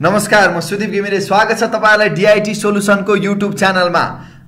नमस्कार म सुदीप घिमिरे। स्वागत छ तपाईँलाई डिआइटी सोल्युसनको युट्युब च्यानलमा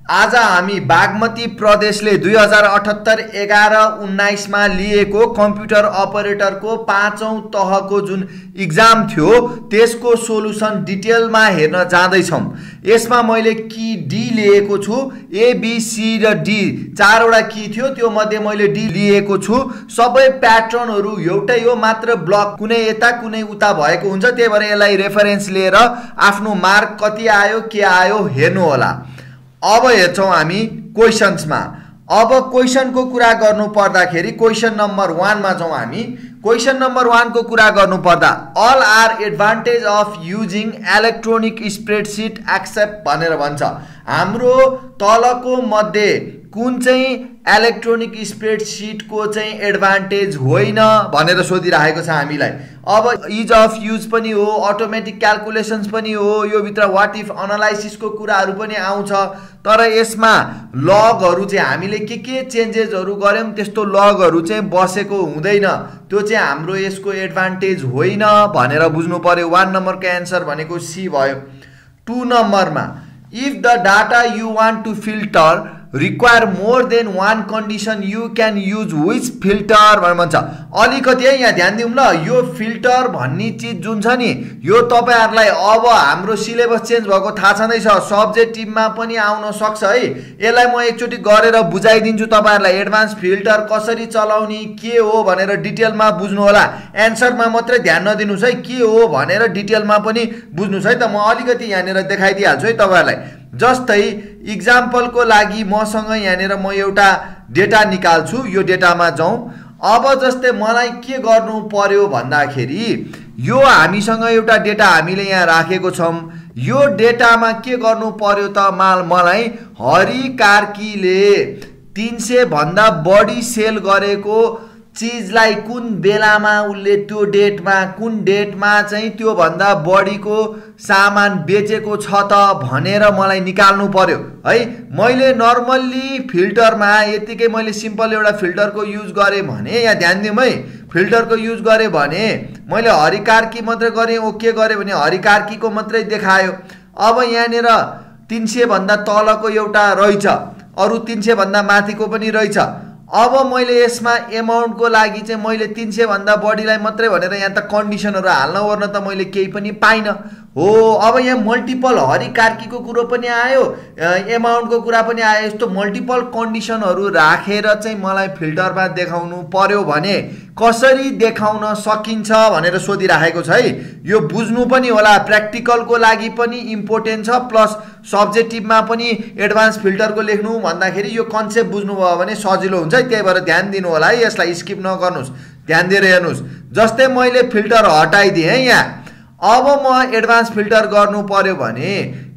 आज हामी बागमती प्रदेशले दुई हजार अठहत्तर एघार उन्नाइसमा लिएको कम्प्युटर अपरेटरको पाँचौँ तहको जुन इक्जाम थियो त्यसको सोलुसन डिटेलमा हेर्न जाँदैछौँ। यसमा मैले कि डी लिएको छु एबिसी र डी चारवटा कि थियो त्यो मध्ये मैले डी लिएको छु। सबै प्याटर्नहरू एउटै हो मात्र ब्लक कुनै यता कुनै उता भएको हुन्छ त्यही भएर यसलाई रेफरेन्स लिएर आफ्नो मार्क कति आयो के आयो हेर्नु होला अब हेर्छौँ हामी क्वेसन्समा। अब क्वेसनको कुरा गर्नु पर्दाखेरि क्वेसन नम्बर वानमा जाउँ हामी। क्वेसन नम्बर वानको कुरा गर्नु पर्दा all are advantage of using electronic spreadsheet except भनेर भन्छ। हाम्रो तलको मध्ये कुन चाहिँ इलेक्ट्रोनिक स्प्रेडसिटको चाहिँ एडभान्टेज होइन भनेर सोधिरहेको छ हामीलाई। अब इज अफ युज पनि हो अटोमेटिक क्यालकुलेसन्स पनि हो यो भित्र वाट इफ अनालाइसिसको कुराहरू पनि आउँछ। तर यसमा लगहरू चाहिँ हामीले के के चेन्जेसहरू गऱ्यौँ त्यस्तो लगहरू चाहिँ बसेको हुँदैन। त्यो चाहिँ हाम्रो यसको एडभान्टेज होइन भनेर बुझ्नु पऱ्यो वान नम्बरको एन्सर भनेको सी भयो। टु नम्बरमा if the data you want to filter require more than one condition you can use which filter भनेर भन्छ। अलिकति है यहाँ ध्यान दिउँ ल यो फिल्टर भन्ने चिज जुन छ नि यो तपाईँहरूलाई अब हाम्रो सिलेबस चेन्ज भएको थाहा छँदैछ सब्जेक्टिभमा पनि आउन सक्छ है। यसलाई म एकचोटि गरेर बुझाइदिन्छु तपाईँहरूलाई एडभान्स फिल्टर कसरी चलाउने के हो भनेर डिटेलमा बुझ्नु होला एन्सरमा मात्रै ध्यान नदिनुहोस् है के हो भनेर डिटेलमा पनि बुझ्नुहोस् है त। म अलिकति यहाँनिर देखाइदिइहाल्छु है तपाईँहरूलाई। जस्तै इक्जाम्पलको लागि मसँग यहाँनिर म एउटा डेटा निकाल्छु यो डेटामा जाउँ। अब जस्तै मलाई के गर्नु पर्यो भन्दाखेरि यो हामीसँग एउटा डेटा हामीले यहाँ राखेको छौँ। यो डेटामा के गर्नु पर्यो त माल मलाई हरि कार्कीले तिन सयभन्दा बढी सेल गरेको चिजलाई कुन बेलामा उसले त्यो डेटमा कुन डेटमा चाहिँ त्योभन्दा बढीको सामान बेचेको छ त भनेर मलाई निकाल्नु पर्यो। है मैले नर्मल्ली फिल्टरमा यतिकै मैले सिम्पल एउटा फिल्टरको युज गरेँ भने यहाँ ध्यान दिउँ है फिल्टरको युज गरेँ भने मैले हरिकार्की मात्रै गरेँ ओ के गरेँ भने हरिकार्कीको मात्रै देखायो। अब यहाँनिर तिन सयभन्दा तलको एउटा रहेछ अरू तिन सयभन्दा माथिको पनि रहेछ। अब मैले यसमा एमाउन्टको लागि चाहिँ मैले तिन सयभन्दा बढीलाई मात्रै भनेर यहाँ त कन्डिसनहरू हाल्न ओर्न त मैले केही पनि पाइनँ। हो अब यहाँ मल्टिपल हरि कार्कीको कुरो पनि आयो। एमाउन्टको कुरा पनि आयो। यस्तो मल्टिपल कन्डिसनहरू राखेर चाहिँ मलाई फिल्टरमा देखाउनु पर्यो भने कसरी देखाउन सकिन्छ भनेर सोधिराखेको छ है। यो बुझ्नु पनि होला प्र्याक्टिकलको लागि पनि इम्पोर्टेन्ट छ प्लस सब्जेक्टिभमा पनि एडभान्स फिल्टरको लेख्नु भन्दाखेरि यो कन्सेप्ट बुझ्नुभयो भने सजिलो हुन्छ है। त्यही भएर ध्यान दिनु होला है यसलाई स्किप नगर्नुहोस्। ध्यान दिएर हेर्नुहोस्। जस्तै मैले फिल्टर हटाइदिएँ यहाँ। अब म एडभान्स फिल्टर गर्नु पर्यो भने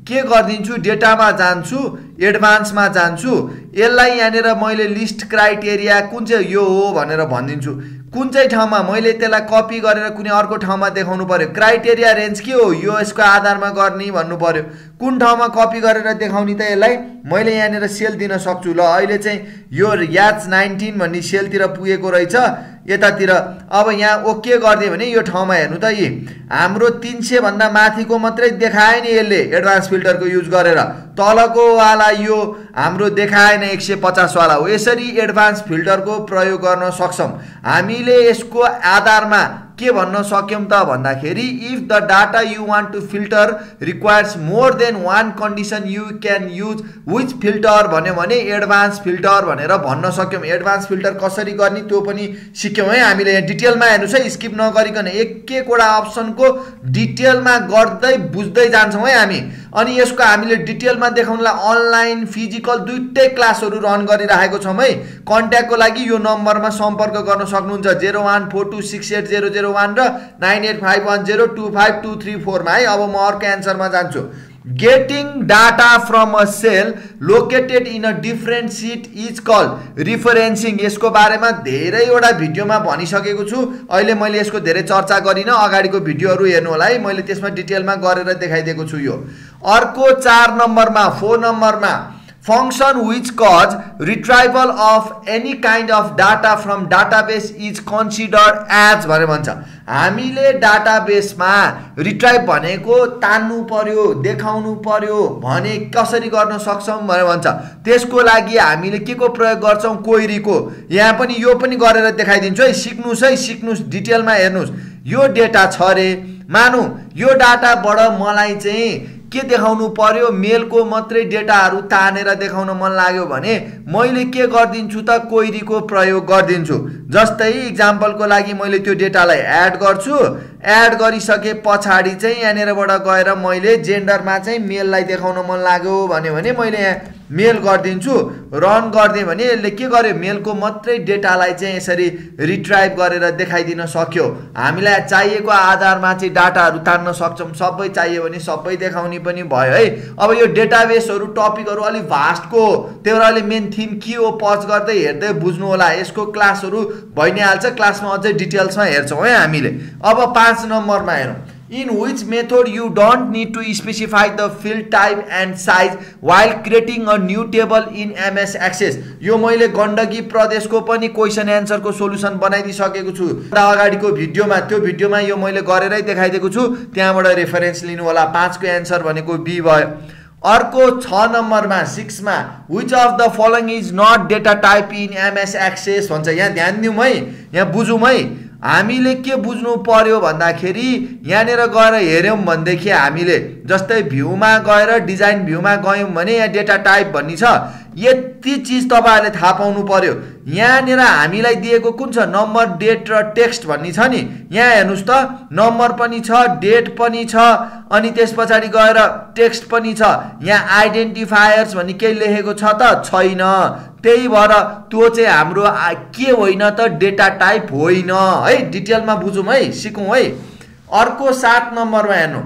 के गरिदिन्छु? डेटामा जान्छु एडभान्समा जान्छु। यसलाई यहाँनिर मैले लिस्ट क्राइटेरिया कुन चाहिँ यो हो भनेर भनिदिन्छु। कुन चाहिँ ठाउँमा मैले त्यसलाई कपी गरेर कुनै अर्को ठाउँमा देखाउनु पर्यो? क्राइटेरिया रेन्ज के हो? यो यसको आधारमा गर्ने भन्नु पर्यो। कुन ठाउँमा कपी गरेर देखाउने त यसलाई? मैले यहाँनिर सेल दिन सक्छु। ल अहिले चाहिँ यो याच नाइन्टिन भन्ने सेलतिर पुगेको रहेछ। यतातिर। अब यहाँ ओके गरिदियो भने यो ठाउँमा हेर्नु त यी। हाम्रो तिन सयभन्दा माथिको मात्रै देखायो नि यसले एडभान्स फिल्टरको युज गरेर। तलको वाला यो हाम्रो देखाएन एक सय पचासवाला हो। यसरी एडभान्स फिल्टरको प्रयोग गर्न सक्छौँ हामीले यसको आधारमा के भन्न सक्यौँ त? भन्दाखेरि if the data you want to filter requires more than one condition you can use which filter भन्यो भने एडभान्स फिल्टर भनेर भन्न सक्यौँ। एडभान्स फिल्टर कसरी गर्ने त्यो पनि सिक्यौँ है हामीले। यहाँ डिटेलमा हेर्नुहोस् है स्किप नगरिकन एक एकवटा अप्सनको डिटेलमा गर्दै बुझ्दै जान्छौँ है हामी। अनि यसको हामीले डिटेलमा देखाउनलाई अनलाइन फिजिकल दुइटै क्लासहरू रन गरिरहेको छौँ है। कन्ट्याक्टको लागि यो नम्बरमा सम्पर्क गर्न सक्नुहुन्छ। Zero one four two six eight zero zero one र nine eight five one zero two five two three फोरमा है। अब म अर्को एन्सरमा जान्छु। Getting data from a cell located in a different sheet is call referencing यसको बारेमा धेरैवटा भिडियोमा भनिसकेको छु। अहिले मैले यसको धेरै चर्चा गरिनँ। अगाडिको भिडियोहरू हेर्नु होला है। मैले त्यसमा डिटेलमा गरेर देखाइदिएको छु यो। अर्को चार नम्बरमा फोर नम्बरमा function which cause retrieval of any kind of data from database is considered as भनेर भन्छ। हामीले डाटाबेसमा रिट्राइभ भनेको तान्नु पर्यो देखाउनु पर्यो भने कसरी गर्न सक्छौँ भनेर भन्छ। त्यसको लागि हामीले के को प्रयोग गर्छौँ कोइरीको यहाँ पनि यो पनि गरेर देखाइदिन्छु है। सिक्नुहोस् है सिक्नुहोस् डिटेलमा हेर्नुहोस्। यो डेटा छ अरे मानु यो डाटाबाट मलाई चाहिँ के देखाउनु पर्यो? मेलको मात्रै डेटाहरू तानेर देखाउन मन लाग्यो भने मैले के गरिदिन्छु त? कोइरीको प्रयोग गरिदिन्छु। जस्तै इक्जाम्पलको लागि मैले त्यो डेटालाई एड गर्छु। एड गरिसके पछाडि चाहिँ यहाँनिरबाट गएर मैले जेन्डरमा चाहिँ मेललाई देखाउन मन लाग्यो भन्यो भने मैले यहाँ मेल गरिदिन्छु। रन गरिदिएँ भने यसले के गर्यो? मेलको मात्रै डेटालाई चाहिँ यसरी रिट्राइभ गरेर देखाइदिन सक्यो। हामीलाई चाहिएको आधारमा चाहिँ डाटाहरू तान्न सक्छौँ। सबै चाहियो भने सबै देखाउने पनि भयो है। अब यो डेटाबेसहरू टपिकहरू अलिक भास्टको त्यही भएर अहिले मेन थिम के हो पच गर्दै हेर्दै बुझ्नु होला यसको क्लासहरू भइ नै हाल्छ क्लासमा अझै डिटेल्समा हेर्छौँ है हामीले। अब पाँच नम्बरमा हेरौँ in which method you don't need to specify the field type and size while creating a new table in MS Access. यो मैले गण्डकी प्रदेशको पनि क्वेसन एन्सरको सोल्युसन बनाइदिइसकेको छु। अगाडिको भिडियोमा त्यो भिडियोमा यो मैले गरेरै देखाइदिएको छु। त्यहाँबाट रेफरेन्स लिनु होला पाँचको एन्सर भनेको बी भयो। अर्को छ नम्बरमा सिक्समा which of the following is not data type in MS Access भन्छ। यहाँ ध्यान दिउँ है यहाँ बुझौँ है हामीले के बुझ्नु पर्यो भन्दाखेरि यहाँनिर गएर हेऱ्यौँ भनेदेखि हामीले जस्तै भ्यूमा गएर डिजाइन भ्यूमा गयौँ भने यहाँ डेटा टाइप भन्ने छ। यति चिज तपाईँहरूले थाहा पाउनु पर्यो। यहाँनिर हामीलाई दिएको कुन छ? नम्बर डेट र टेक्स्ट भन्ने छ नि। यहाँ हेर्नुहोस् त नम्बर पनि छ डेट पनि छ अनि त्यस पछाडि गएर टेक्स्ट पनि छ। यहाँ आइडेन्टिफायर्स भन्ने केही लेखेको छ त छैन। त्यही भएर त्यो चाहिँ हाम्रो के होइन त डेटा टाइप होइन। है डिटेलमा बुझौँ है सिकौँ है। अर्को सात नम्बरमा हेर्नु।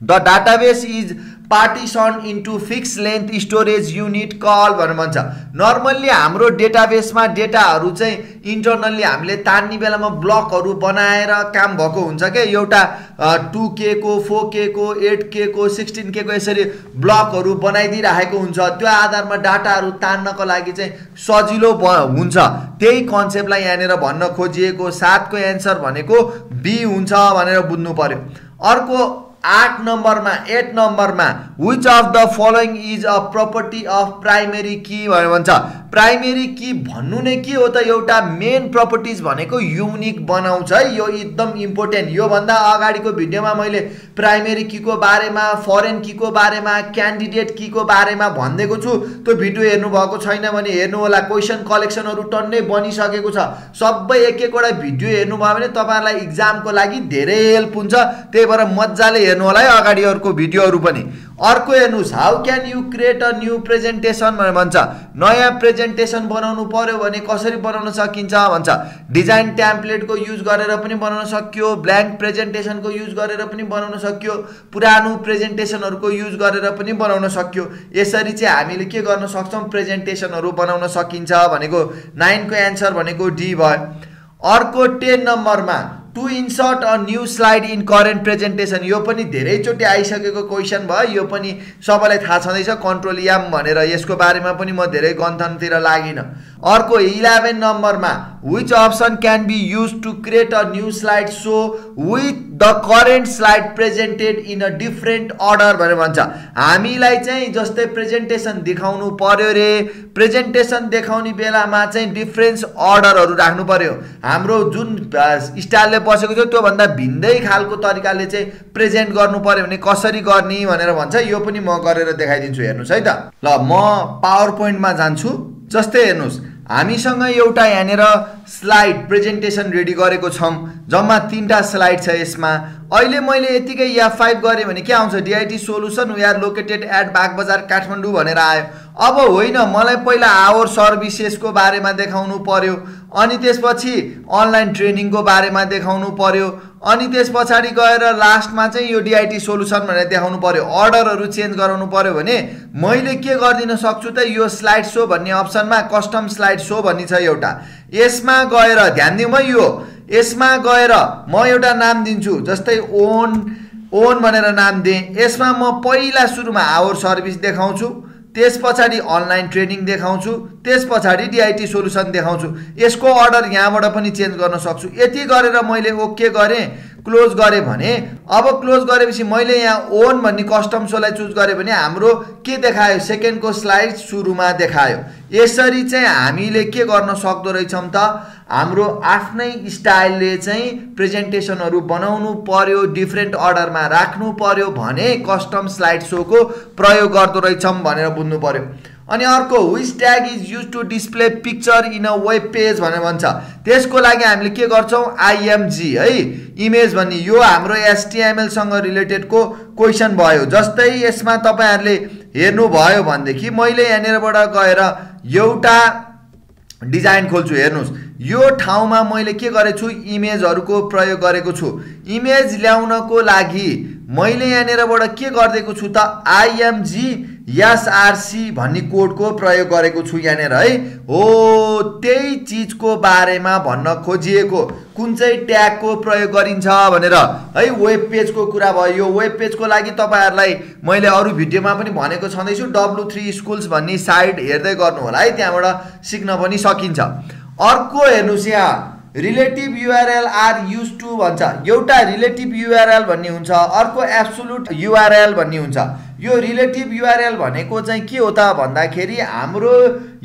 The database is partition into fix length storage unit call भनेर भन्छ। नर्मल्ली हाम्रो डेटाबेसमा डेटाहरू चाहिँ इन्टरनल्ली हामीले तान्ने बेलामा ब्लकहरू बनाएर काम भएको हुन्छ क्या एउटा टु के को फोर के को एट के को सिक्सटिन के को यसरी ब्लकहरू बनाइदिइराखेको हुन्छ। त्यो आधारमा डाटाहरू तान्नको लागि चाहिँ सजिलो हुन्छ। त्यही कन्सेप्टलाई यहाँनिर भन्न खोजिएको सातको एन्सर भनेको बी हुन्छ भनेर बुझ्नु पर्यो। अर्को आठ नम्बरमा एट नम्बरमा which of the following is a property of primary key भनेर भन्छ। प्राइमेरी की भन्नु नै के हो त? एउटा मेन प्रपर्टिज भनेको युनिक बनाउँछ है। यो एकदम इम्पोर्टेन्ट योभन्दा अगाडिको भिडियोमा मैले प्राइमेरी कीको बारेमा फरेन कीको बारेमा क्यान्डिडेट कीको बारेमा भनिदिएको छु। त्यो भिडियो हेर्नुभएको छैन भने हेर्नु होला। क्वेसन कलेक्सनहरू टन्नै बनिसकेको छ। सबै एक एकवटा भिडियो हेर्नुभयो भने तपाईँहरूलाई इक्जामको लागि धेरै हेल्प हुन्छ। त्यही भएर मजाले हेर्नु होला है अगाडि अर्को भिडियोहरू पनि। अर्को हेर्नुहोस् how can you create a new presentation भनेर भन्छ। नयाँ प्रेजेन्टेसन बनाउनु पर्यो भने कसरी बनाउन सकिन्छ भन्छ। डिजाइन ट्याम्प्लेटको युज गरेर पनि बनाउन सक्यो ब्ल्याङ्क प्रेजेन्टेसनको युज गरेर पनि बनाउन सक्यो पुरानो प्रेजेन्टेसनहरूको युज गरेर पनि बनाउन सक्यो। यसरी चाहिँ हामीले के गर्न सक्छौँ? प्रेजेन्टेसनहरू बनाउन सकिन्छ भनेको नाइनको एन्सर भनेको डी भयो। अर्को टेन नम्बरमा to insert a new slide in current presentation. यो पनि धेरैचोटि आइसकेको क्वेसन भयो। यो पनि सबैलाई थाहा छँदैछ। कन्ट्रोल याम भनेर यसको बारेमा पनि म धेरै गन्थनतिर लागिनँ। अर्को इलेभेन नम्बरमा which option can be use to create a new slide so with the current slide presented in a different order भनेर भन्छ। हामीलाई चाहिँ जस्तै प्रेजेन्टेसन देखाउनु पर्यो रे। प्रेजेन्टेसन देखाउने बेलामा चाहिँ डिफ्रेन्स अर्डरहरू राख्नु पर्यो। हाम्रो जुन स्टाइलले बसेको थियो त्योभन्दा भिन्दै खालको तरिकाले चाहिँ प्रेजेन्ट गर्नु पर्यो भने कसरी गर्ने भनेर भन्छ। यो पनि म गरेर देखाइदिन्छु हेर्नुहोस् है त। ल म पावर पोइन्टमा जान्छु। जस्तै हेर्नुहोस् हामीसँग एउटा यहाँनिर स्लाइड प्रेजेन्टेसन रेडी गरेको छौँ। जम्मा तिनवटा स्लाइड छ यसमा। अहिले मैले यतिकै या फाइभ गरेँ भने के आउँछ? DIT solution we are located at Bagbazar Kathmandu भनेर आयो। अब होइन मलाई पहिला आवर सर्भिसेसको बारेमा देखाउनु पर्यो अनि त्यसपछि अनलाइन ट्रेनिङको बारेमा देखाउनु पर्यो अनि त्यस पछाडि गएर लास्टमा चाहिँ यो डिआइटी सोल्युसन भनेर देखाउनु पर्यो। अर्डरहरू चेन्ज गराउनु पर्यो भने मैले के गरिदिन सक्छु त यो स्लाइड सो भन्ने अप्सनमा कस्टम स्लाइड सो भन्ने छ एउटा। यसमा गएर ध्यान दिउँ है यो यसमा गएर म एउटा नाम दिन्छु जस्तै ओन ओन भनेर नाम दिएँ। यसमा म पहिला सुरुमा आवर सर्भिस देखाउँछु। त्यस पछाडि अनलाइन ट्रेनिङ देखाउँछु त्यस पछाडि डिआइटी सोल्युसन देखाउँछु। यसको अर्डर यहाँबाट पनि चेन्ज गर्न सक्छु। यति गरेर मैले ओके गरेँ। क्लोज गरेँ भने अब क्लोज गरेपछि मैले यहाँ ओन भन्ने कस्टम सोलाई चुज गरेँ भने हाम्रो के देखायो? सेकेन्डको स्लाइड सुरुमा देखायो। यसरी चाहिँ हामीले के गर्न सक्दो रहेछौँ त? हाम्रो आफ्नै स्टाइलले चाहिँ प्रेजेन्टेसनहरू बनाउनु पर्यो डिफ्रेन्ट अर्डरमा राख्नु पर्यो भने कस्टम स्लाइड सोको प्रयोग गर्दो रहेछौँ भनेर बुझ्नु पर्यो। अनि अर्को which tag is use to display picture in a web page भनेर भन्छ। त्यसको लागि हामीले के गर्छौँ? आइएमजी है? इमेज भन्ने यो हाम्रो एसटिएमएलसँग रिलेटेडको क्वेसन भयो। जस्तै यसमा तपाईँहरूले हेर्नुभयो भनेदेखि मैले यहाँनिरबाट गएर एउटा डिजाइन खोल्छु हेर्नुहोस्। यो ठाउँमा मैले के गरेछु? इमेजहरूको प्रयोग गरेको छु। इमेज ल्याउनको लागि मैले यहाँनिरबाट के गरिदिएको छु त? आइएमजी एसआरसी भन्ने कोडको प्रयोग गरेको छु यहाँनिर है? हो त्यही चिजको बारेमा भन्न खोजिएको। कुन चाहिँ ट्यागको प्रयोग गरिन्छ भनेर है? वेब पेजको कुरा भयो। यो वेब पेजको लागि तपाईँहरूलाई मैले अरू भिडियोमा पनि भनेको छँदैछु डब्लु थ्री स्कुल्स भन्ने साइट हेर्दै गर्नु होला है? त्यहाँबाट सिक्न पनि सकिन्छ। अर्को हेर्नुहोस् यहाँ। Relative URL are use to भन्छ। एउटा रिलेटिभ युआरएल भन्ने हुन्छ अर्को एब्सोलुट युआरएल भन्ने हुन्छ। यो रिलेटिभ युआरएल भनेको चाहिँ के हो त? भन्दाखेरि हाम्रो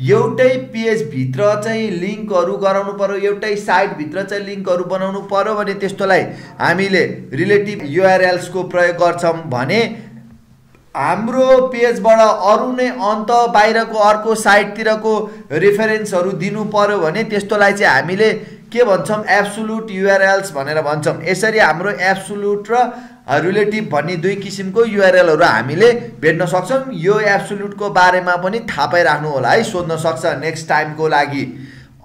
एउटै पेजभित्र चाहिँ लिङ्कहरू गराउनु पऱ्यो एउटै साइटभित्र चाहिँ लिङ्कहरू बनाउनु पऱ्यो भने त्यस्तोलाई हामीले रिलेटिभ युआरएल्सको प्रयोग गर्छौँ भने हाम्रो पेजबाट अरू नै अन्त बाहिरको अर्को साइटतिरको रेफरेन्सहरू दिनु पऱ्यो भने त्यस्तोलाई चाहिँ हामीले के भन्छौँ? एब्सोलुट युआरएल्स भनेर भन्छौँ। यसरी हाम्रो एब्सोलुट र रिलेटिभ भन्ने दुई किसिमको युआरएलहरू हामीले भेट्न सक्छौँ। यो एब्सोल्युटको बारेमा पनि थाहा पाइराख्नु होला है सोध्न सक्छ नेक्स्ट टाइमको लागि।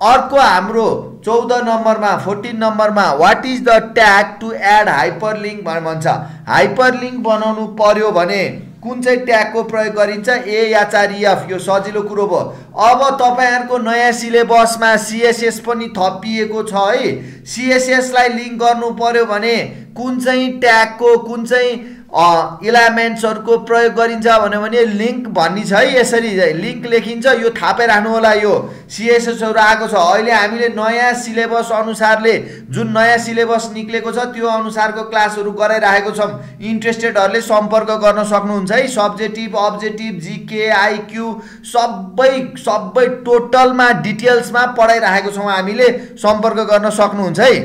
अर्को हाम्रो चौध नम्बरमा फोर्टिन नम्बरमा what is the tag to add hyperlink भन्छ। हाइपर लिङ्क बनाउनु पर्यो भने कुन चाहिँ ट्यागको प्रयोग गरिन्छ? ए या चार इएफ यो सजिलो कुरो भयो। अब तपाईँहरूको नयाँ सिलेबसमा सिएसएस पनि थपिएको छ है। सिएसएसलाई लिङ्क गर्नु पर्यो भने कुन चाहिँ ट्यागको कुन चाहिँ इलामेन्ट्सहरूको प्रयोग गरिन्छ भन्यो भने लिङ्क भन्ने छ है यसरी लिङ्क लेखिन्छ यो थापै राख्नु होला यो। सिएसएसहरू आएको छ। अहिले हामीले नयाँ सिलेबस अनुसारले जुन नयाँ सिलेबस निक्लेको छ त्यो अनुसारको क्लासहरू गराइरहेको छौँ। इन्ट्रेस्टेडहरूले सम्पर्क गर्न सक्नुहुन्छ है। सब्जेक्टिभ अब्जेक्टिभ जिके आइक्यू सबै सबै टोटलमा डिटेल्समा पढाइरहेको छौँ हामीले। सम्पर्क गर्न सक्नुहुन्छ है।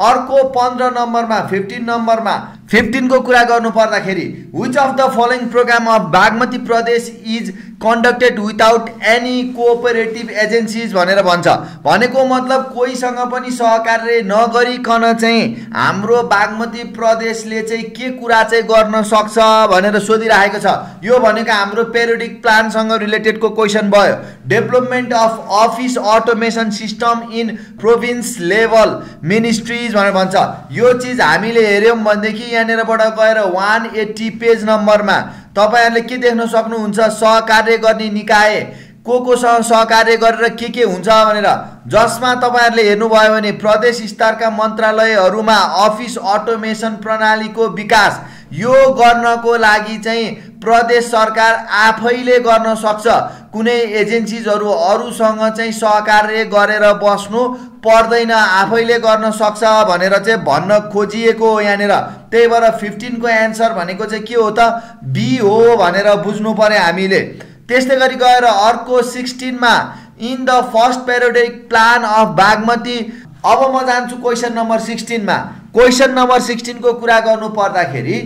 अर्को पन्ध्र नम्बरमा फिफ्टिन नम्बरमा फिफ्टिनको कुरा गर्नु पर्दाखेरि which of the following program of Bagmati प्रदेश is conducted without any cooperative agencies भनेर भन्छ। भनेको मतलब कोहीसँग पनि सहकार्य नगरिकन चाहिँ हाम्रो बागमती प्रदेशले चाहिँ के कुरा चाहिँ गर्न सक्छ भनेर सोधिरहेको छ। यो भनेको हाम्रो पेरियोडिक प्लानसँग रिलेटेडको क्वेसन भयो। Development of office automation system in province level ministries भनेर भन्छ। यो चिज हामीले हेऱ्यौँ भनेदेखि यहाँनिरबाट गएर वान एट्टी पेज नम्बरमा तपाईँहरूले के देख्न सक्नुहुन्छ? सहकार्य गर्ने निकाय को कोसँग सहकार्य गरेर के के हुन्छ भनेर। जसमा तपाईँहरूले हेर्नुभयो भने प्रदेश स्तरका मन्त्रालयहरूमा अफिस अटोमेसन प्रणालीको विकास यो गर्नको लागि चाहिँ प्रदेश सरकार आफैले गर्न सक्छ। कुनै एजेन्सिजहरू अरूसँग चाहिँ सहकार्य गरेर बस्नु पर्दैन आफैले गर्न सक्छ भनेर चाहिँ भन्न खोजिएको हो यहाँनिर। त्यही भएर फिफ्टिनको एन्सर भनेको चाहिँ के हो त? बी हो भनेर बुझ्नु पर्यो हामीले। त्यस्तै गरी गएर अर्को सिक्सटिनमा in the first periodic plan of Bagmati अब म जान्छु क्वेसन नम्बर सिक्सटिनमा क्वेसन नम्बर सिक्सटिनको कुरा गर्नु पर्दाखेरि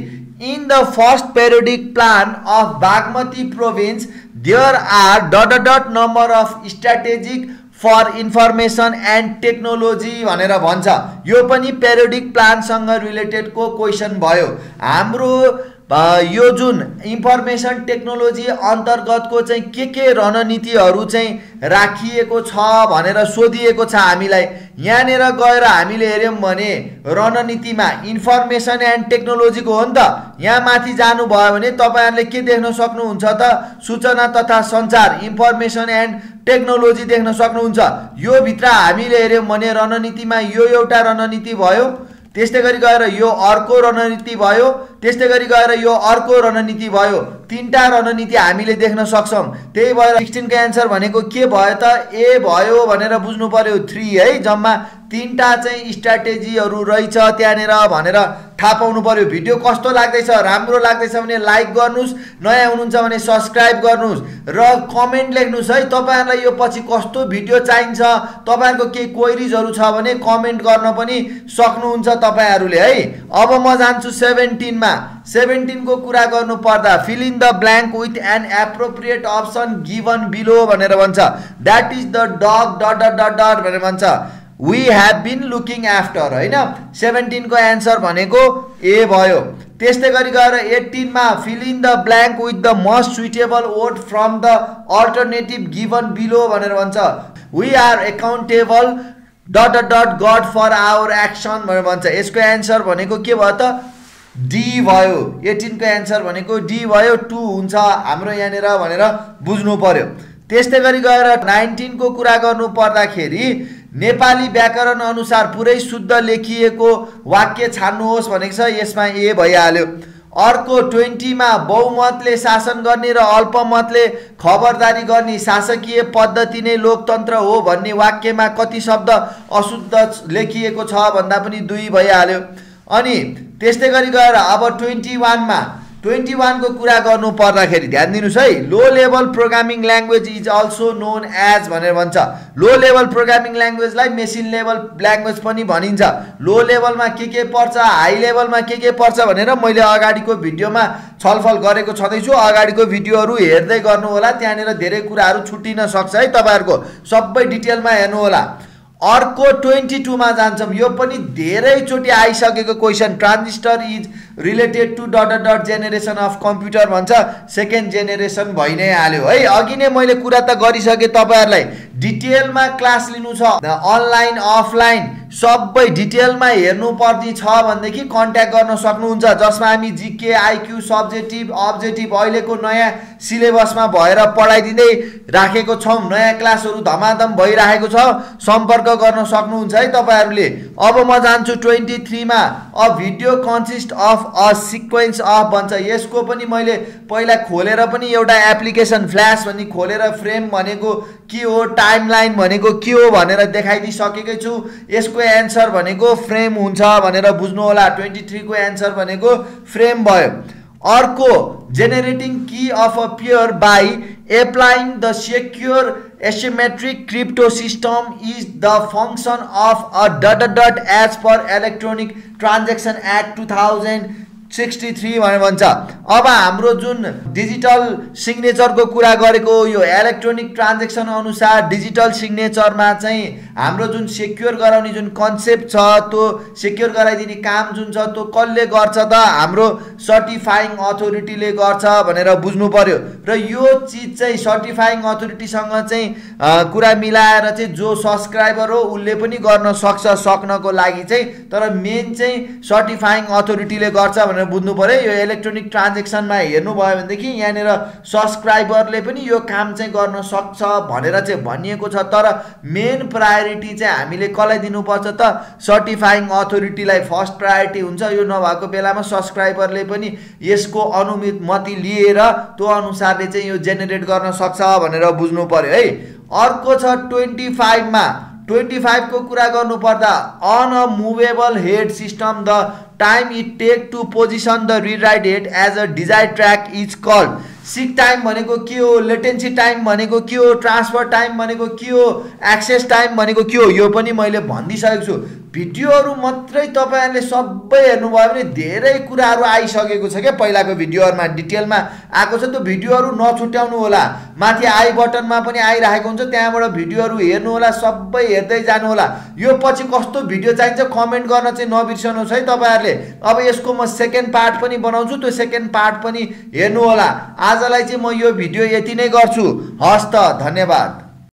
in the first periodic plan of Bagmati province there are dot dot number of strategic for information and technology भनेर भन्छ। यो पनि पेरियोडिक प्लानसँग रिलेटेडको क्वेसन भयो। हाम्रो यो जुन इन्फर्मेसन टेक्नोलोजी अन्तर्गतको चाहिँ के के रणनीतिहरू चाहिँ राखिएको छ भनेर सोधिएको छ हामीलाई यहाँनिर गएर हामीले हेऱ्यौँ भने रणनीतिमा इन्फर्मेसन एन्ड टेक्नोलोजीको हो नि त यहाँ माथि जानुभयो भने तपाईँहरूले के देख्न सक्नुहुन्छ त सूचना तथा सञ्चार इन्फर्मेसन एन्ड टेक्नोलोजी देख्न सक्नुहुन्छ। यो भित्र हामीले हेऱ्यौँ भने रणनीतिमा यो एउटा रणनीति भयो त्यस्तै गरी गएर यो अर्को रणनीति भयो त्यस्तै गरी गएर यो अर्को रणनीति भयो। तिनवटा रणनीति हामीले देख्न सक्छौँ। त्यही भएर सिक्सटिनको एन्सर भनेको के भयो त? ए भयो भनेर बुझ्नु पर्यो। थ्री है जम्मा तिनवटा चाहिँ स्ट्राटेजीहरू रहेछ त्यहाँनिर भनेर थाहा पाउनु पऱ्यो भिडियो कस्तो लाग्दैछ? राम्रो लाग्दैछ भने लाइक गर्नुहोस्। नयाँ हुनुहुन्छ भने सब्सक्राइब गर्नुहोस्। र कमेन्ट लेख्नुहोस् है तपाईँहरूलाई यो पछि कस्तो भिडियो चाहिन्छ? तपाईँहरूको केही क्वेरिजहरू छ भने कमेन्ट गर्न पनि सक्नुहुन्छ तपाईँहरूले है। अब म जान्छु सेभेन्टिनमा सेभेन्टिनको कुरा गर्नु पर्दा fill in the blank with an appropriate option given below भनेर भन्छ। That is the dog dot dot dot भनेर भन्छ। We have been looking after होइन? सेभेन्टिनको एन्सर भनेको ए भयो। त्यस्तै गरी गएर एट्टिनमा fill in the blank with the most suitable word from the alternative given below भनेर भन्छ। We are accountable dot dot god for our action भनेर भन्छ। यसको एन्सर भनेको के भयो त? डी भयो। एटिनको एन्सर भनेको डी भयो टू हुन्छ। हाम्रो यहाँनिर भनेर बुझ्नु पर्यो। त्यस्तै गरी गएर नाइन्टिनको कुरा गर्नु पर्दाखेरि नेपाली व्याकरण अनुसार पुरै शुद्ध लेखिएको वाक्य छान्नुहोस् भनेको छ। यसमा ए भइहाल्यो। अर्को ट्वेन्टीमा बहुमतले शासन गर्ने र अल्पमतले खबरदारी गर्ने शासकीय पद्धति नै लोकतन्त्र हो भन्ने वाक्यमा कति शब्द अशुद्ध लेखिएको छ भन्दा पनि दुई भइहाल्यो। अनि त्यस्तै गरी गएर अब ट्वेन्टी वानमा ट्वेन्टी वानको कुरा गर्नु पर्दाखेरि ध्यान दिनुहोस् है low level programming language is also known as भनेर भन्छ। लो लेभल प्रोग्रामिङ ल्याङ्ग्वेजलाई मेसिन लेभल ल्याङ्ग्वेज पनि भनिन्छ। लो लेभलमा के के पर्छ हाई लेभलमा के के पर्छ भनेर मैले अगाडिको भिडियोमा छलफल गरेको छँदैछु। अगाडिको भिडियोहरू हेर्दै गर्नु होला त्यहाँनिर धेरै कुराहरू छुट्टिन सक्छ है तपाईँहरूको। सबै डिटेलमा हेर्नु होला अर्को ट्वेन्टी टूमा जान्छौँ। यो पनि धेरैचोटि आइसकेको question transistor is related to dot dot generation of computer भन्छ सेकेन्ड जेनेरेसन भइ नै हाल्यो। है अघि नै मैले कुरा त गरिसकेँ तपाईँहरूलाई। डिटेलमा क्लास लिनु छ। अनलाइन अफलाइन सबै डिटेलमा हेर्नु पर्ने छ भनेदेखि कन्ट्याक्ट गर्न सक्नुहुन्छ। जसमा हामी जिके आइक्यू सब्जेक्टिभ अब्जेक्टिभ अहिलेको नयाँ सिलेबसमा भएर पढाइदिँदै राखेको छौँ। नयाँ क्लासहरू धमाधम भइरहेको छ। सम्पर्क गर्न सक्नुहुन्छ है तपाईँहरूले। अब म जान्छु twenty थ्रीमा। A video consist of a sequence of भन्छ यसको पनि मैले पहिला खोलेर पनि एउटा एप्लिकेसन फ्ल्यास भन्ने खोलेर फ्रेम भनेको के हो टाइम लाइन भनेको के हो भनेर देखाइदिइसकेकै छु। यसको एन्सर भनेको फ्रेम हुन्छ भनेर बुझ्नु होला ट्वेन्टी थ्रीको एन्सर भनेको फ्रेम भयो। अर्को generating key of a pure by applying the secure asymmetric crypto system is the function of a dot dot as per electronic transaction act two thousand sixty three भनेर भन्छ। अब हाम्रो जुन digital सिग्नेचरको कुरा गरेको यो इलेक्ट्रोनिक ट्रान्जेक्सन अनुसार digital सिग्नेचरमा चाहिँ हाम्रो जुन सेक्योर गराउने जुन कन्सेप्ट छ त्यो सेक्योर गराइदिने काम जुन छ त्यो कसले गर्छ त हाम्रो सर्टिफाइङ अथोरिटीले गर्छ भनेर बुझ्नु पर्यो। र यो चिज चाहिँ सर्टिफाइङ अथोरिटीसँग चाहिँ कुरा मिलाएर चाहिँ जो सब्सक्राइबर हो उसले पनि गर्न सक्छ सक्नको लागि चाहिँ। तर मेन चाहिँ सर्टिफाइङ अथोरिटीले गर्छ भनेर भनेर बुझ्नु पऱ्यो। यो इलेक्ट्रोनिक ट्रान्जेक्सनमा हेर्नुभयो भनेदेखि यहाँनिर सब्सक्राइबरले पनि यो काम चाहिँ गर्न सक्छ भनेर चाहिँ भनिएको छ। तर मेन प्रायोरिटी चाहिँ हामीले कसलाई दिनुपर्छ त? सर्टिफाइङ अथोरिटीलाई फर्स्ट प्रायोरिटी हुन्छ। यो नभएको बेलामा सब्सक्राइबरले पनि यसको अनुमति लिएर त्यो अनुसारले चाहिँ यो जेनेरेट गर्न सक्छ भनेर बुझ्नु पऱ्यो है। अर्को छ ट्वेन्टी फाइभमा ट्वेन्टी फाइभको कुरा गर्नुपर्दा on a movable head system the time it take to position the rewrite head as a desire track is called. Seek time भनेको के हो? लेटेन्सी टाइम भनेको के हो? ट्रान्सफर टाइम भनेको के हो? एक्सेस टाइम भनेको के हो? यो पनि मैले भनिदिइसकेको छु। भिडियोहरू मात्रै तपाईँहरूले सबै हेर्नुभयो भने धेरै कुराहरू आइसकेको छ क्या पहिलाको भिडियोहरूमा डिटेलमा। आएको छ त्यो भिडियोहरू नछुट्याउनु होला। माथि आई बटनमा पनि आइरहेको हुन्छ त्यहाँबाट भिडियोहरू हेर्नु होला सबै हेर्दै जानु होला। यो पछि कस्तो भिडियो चाहिन्छ कमेन्ट गर्न चाहिँ नबिर्सनुहोस् है तपाईँहरूले। अब यसको म सेकेन्ड पार्ट पनि बनाउँछु त्यो सेकेन्ड पार्ट पनि हेर्नु होला। आजलाई चाहिँ म यो भिडियो यति नै गर्छु। हस् त धन्यवाद।